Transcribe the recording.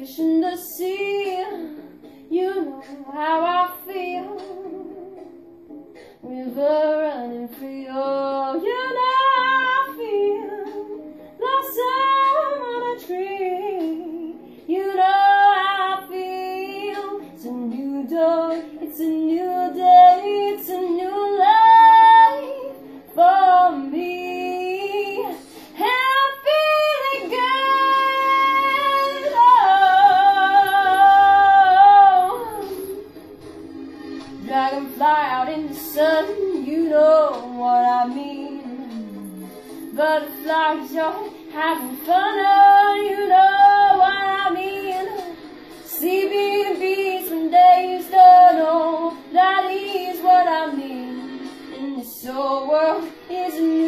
in the sea, you know how I feel. River running free, oh, you know how I feel. Blossom on a tree, you know how I feel. It's a new dawn, it's a new day, Dragonfly out in the sun, you know what I mean. Butterflies, you're having fun, oh, you know what I mean. Sleeping bees when days don't know, oh, that is what I mean. And this whole world is.